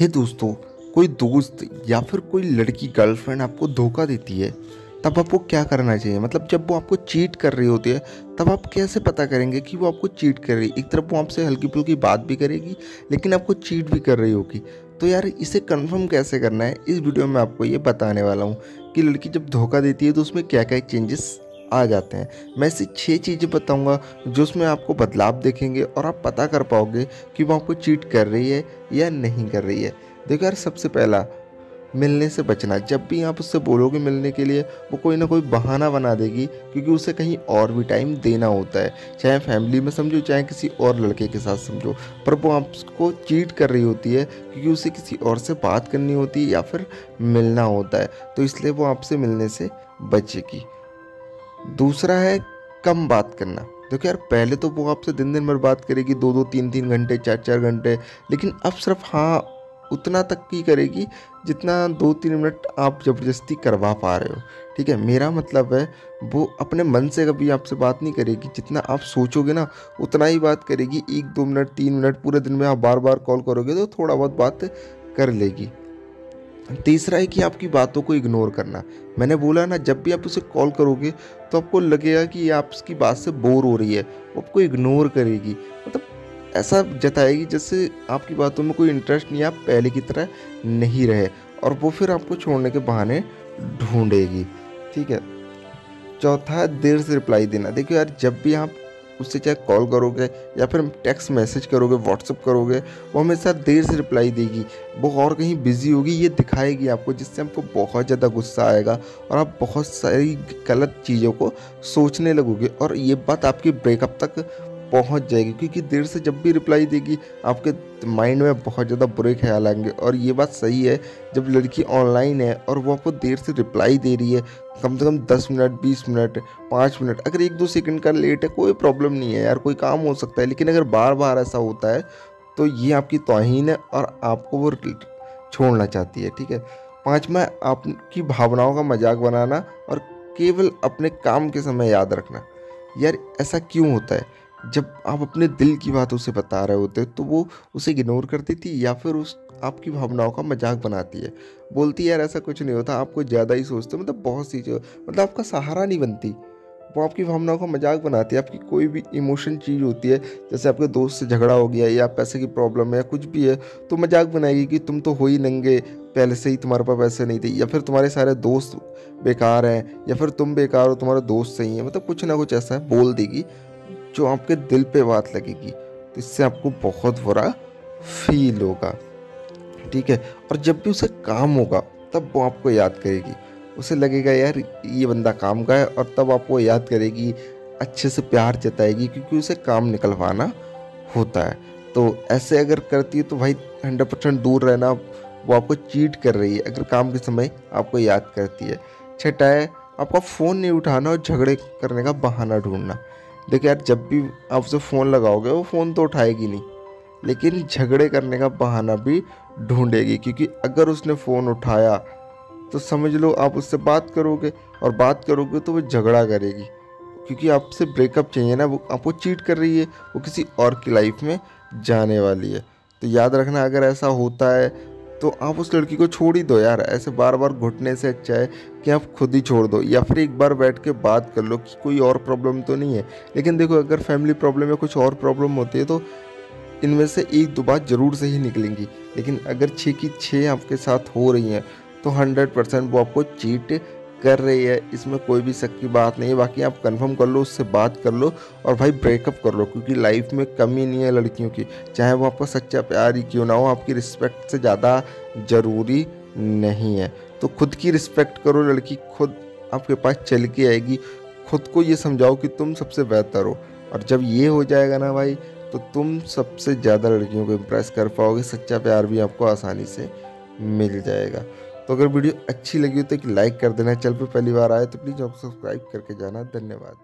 हे दोस्तों, कोई दोस्त या फिर कोई लड़की गर्लफ्रेंड आपको धोखा देती है, तब आपको क्या करना चाहिए? मतलब जब वो आपको चीट कर रही होती है, तब आप कैसे पता करेंगे कि वो आपको चीट कर रही है? एक तरफ़ वो आपसे हल्की फुल्की बात भी करेगी, लेकिन आपको चीट भी कर रही होगी। तो यार, इसे कंफर्म कैसे करना है? इस वीडियो में आपको ये बताने वाला हूँ कि लड़की जब धोखा देती है तो उसमें क्या क्या चेंजेस आ जाते हैं। मैं ऐसी छः चीज़ें बताऊँगा जो उसमें आपको बदलाव देखेंगे और आप पता कर पाओगे कि वो आपको चीट कर रही है या नहीं कर रही है। देखो यार, सबसे पहला, मिलने से बचना। जब भी आप उससे बोलोगे मिलने के लिए, वो कोई ना कोई बहाना बना देगी क्योंकि उसे कहीं और भी टाइम देना होता है। चाहे फैमिली में समझो, चाहे किसी और लड़के के साथ समझो, पर वो आपको चीट कर रही होती है क्योंकि उसे किसी और से बात करनी होती है या फिर मिलना होता है। तो इसलिए वो आपसे मिलने से बचेगी। दूसरा है कम बात करना। देखो यार, पहले तो वो आपसे दिन दिन भर बात करेगी दो दो तीन तीन घंटे चार चार घंटे, लेकिन अब सिर्फ़ हाँ उतना तक की करेगी जितना दो तीन मिनट आप ज़बरदस्ती करवा पा रहे हो। ठीक है, मेरा मतलब है, वो अपने मन से कभी आपसे बात नहीं करेगी, जितना आप सोचोगे ना, उतना ही बात करेगी। एक, दो मिनट, तीन मिनट, पूरे दिन में आप बार बार कॉल करोगे तो थोड़ा बहुत बात कर लेगी। तीसरा है कि आपकी बातों को इग्नोर करना। मैंने बोला ना, जब भी आप उसे कॉल करोगे तो आपको लगेगा कि आप उसकी बात से बोर हो रही है। वो आपको इग्नोर करेगी। मतलब ऐसा जताएगी जैसे आपकी बातों में कोई इंटरेस्ट नहीं आप पहले की तरह नहीं रहे और वो फिर आपको छोड़ने के बहाने ढूंढेगी। ठीक है? चौथा देर से रिप्लाई देना। देखिए यार, जब भी आप उससे चाहे कॉल करोगे या फिर टेक्स्ट मैसेज करोगे व्हाट्सअप करोगे, वो हमेशा देर से रिप्लाई देगी। वो और कहीं बिज़ी होगी, ये दिखाएगी आपको, जिससे आपको बहुत ज़्यादा गुस्सा आएगा और आप बहुत सारी गलत चीज़ों को सोचने लगोगे। और ये बात आपकी ब्रेकअप तक पहुँच जाएगी, क्योंकि देर से जब भी रिप्लाई देगी, आपके माइंड में बहुत ज़्यादा बुरे ख्याल आएँगे। और ये बात सही है, जब लड़की ऑनलाइन है और वो आपको देर से रिप्लाई दे रही है, कम से कम दस मिनट, बीस मिनट, पाँच मिनट, अगर एक दो सेकंड का लेट है, कोई प्रॉब्लम नहीं है यार, कोई काम हो सकता है, लेकिन अगर बार बार ऐसा होता है तो ये आपकी तोहन है और आपको वो छोड़ना चाहती है, ठीक है? पाँचवा आपकी भावनाओं का मज़ाक बनाना और केवल अपने काम के समय याद रखना। यार ऐसा क्यों होता है? जब आप अपने दिल की बात उसे बता रहे होते तो वो उसे इग्नोर करती थी या फिर उस, आपकी भावनाओं का मज़ाक बनाती है। बोलती है, यार, ऐसा कुछ नहीं होता आपको ज़्यादा ही सोचते मतलब बहुत सी चीज़ मतलब आपका सहारा नहीं बनती। वो आपकी भावनाओं का मज़ाक बनाती है, आपकी कोई भी इमोशन चीज़ होती है, जैसे आपके दोस्त से झगड़ा हो गया या पैसे की प्रॉब्लम है या कुछ भी है तो मज़ाक बनाएगी कि तुम तो हो ही नंगे, पहले से ही तुम्हारे पास पैसे नहीं थे, या फिर तुम्हारे सारे दोस्त बेकार हैं, या फिर तुम बेकार हो, तुम्हारे दोस्त सही हैं मतलब कुछ ना कुछ ऐसा है, बोल देगी। जो आपके दिल पे बात लगेगी तो इससे आपको बहुत बुरा फील होगा। ठीक है? और जब भी उसे काम होगा, तब वो आपको याद करेगी। उसे लगेगा, यार, ये बंदा काम का है। और तब आपको याद करेगी, अच्छे से प्यार जताएगी, क्योंकि उसे काम निकलवाना होता है। तो ऐसे अगर करती है तो भाई हंड्रेड परसेंट दूर रहना, वो आपको चीट कर रही है। अगर काम के समय आपको याद करती है। छठा है, आपका फ़ोन नहीं उठाना और झगड़े करने का बहाना ढूंढना। देखिए यार, जब भी आप उसे फ़ोन लगाओगे, वो फ़ोन तो उठाएगी नहीं। लेकिन झगड़े करने का बहाना भी ढूंढेगी, क्योंकि अगर उसने फ़ोन उठाया तो समझ लो आप उससे बात करोगे, और बात करोगे तो वो झगड़ा करेगी। क्योंकि आपसे ब्रेकअप चाहिए ना, वो आपको चीट कर रही है, वो किसी और की लाइफ में जाने वाली है। तो याद रखना, अगर ऐसा होता है तो आप उस लड़की को छोड़ ही दो यार। ऐसे बार बार घुटने से अच्छा है कि आप खुद ही छोड़ दो या फिर एक बार बैठ के बात कर लो कि कोई और प्रॉब्लम तो नहीं है। लेकिन देखो, अगर फैमिली प्रॉब्लम या कुछ और प्रॉब्लम होती है तो इनमें से एक दो बात ज़रूर से ही निकलेंगी। लेकिन अगर छः की छः आपके साथ हो रही हैं तो हंड्रेड परसेंट वो आपको चीट कर रही है, इसमें कोई भी शक की बात नहीं है। बाकी आप कंफर्म कर लो, उससे बात कर लो और भाई ब्रेकअप कर लो, क्योंकि लाइफ में कमी नहीं है लड़कियों की। चाहे वो आपका सच्चा प्यार ही क्यों ना हो, आपकी रिस्पेक्ट से ज़्यादा ज़रूरी नहीं है। तो खुद की रिस्पेक्ट करो लड़की, खुद आपके पास चल के आएगी। खुद को ये समझाओ कि तुम सबसे बेहतर हो। और जब ये हो जाएगा ना भाई तो तुम सबसे ज़्यादा लड़कियों को इम्प्रेस कर पाओगे। सच्चा प्यार भी आपको आसानी से मिल जाएगा। तो अगर वीडियो अच्छी लगी हो तो एक लाइक कर देना, चैनल पर पहली बार आए तो प्लीज़ आप सब्सक्राइब करके जाना। धन्यवाद।